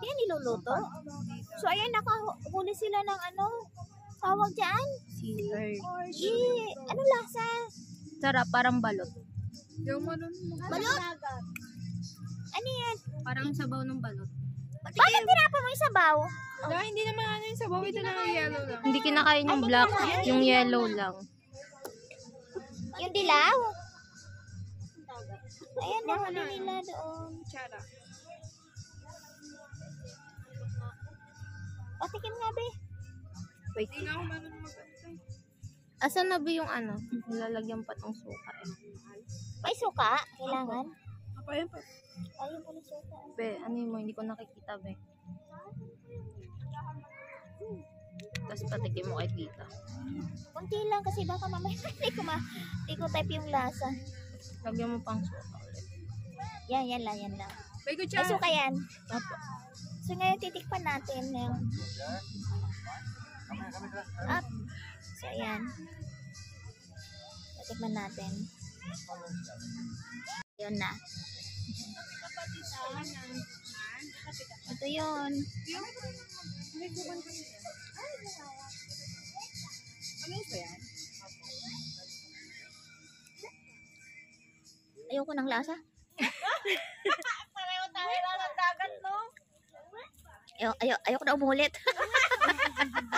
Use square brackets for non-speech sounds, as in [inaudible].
Yan niluluto. So, ayan, nakahuli sila ng ano, tawag dyan? Caesar. Eh, ano lasa? Sarap, parang balot. Balot? Ano yan? Parang sabaw ng balot. Bakit tinapa mo yung sabaw? Dahil hindi naman ano yung sabaw, ito lang yung yellow lang. Hindi kinakain yung black, yung yellow lang. Yung dilaw? Ayan, nahuli nila doon. Chara. Wait, Hindi na ako marunong mag-antay. asan na ba yung ano? Lalagyan pa tong suka eh. May suka? Kailangan? Ako yan pa. Ayun pala suka. Be, ano mo? Hindi ko nakikita, be. Tapos patikim mo kay tita. Kunti lang kasi baka mamaya [laughs] hindi ko ma hindi ko type yung lasa. Lagyan mo pang suka ulit. Yan, yan lang, yan lang. May suka yan. Apo. So ngayon titikpan natin yung up. So ayan. Titikman natin. Yun na. Ito yun. Ayoko ng lasa. Pareho tayo lang ng dagat, no? Ayaw, ayaw, ayoko na umulit. [laughs]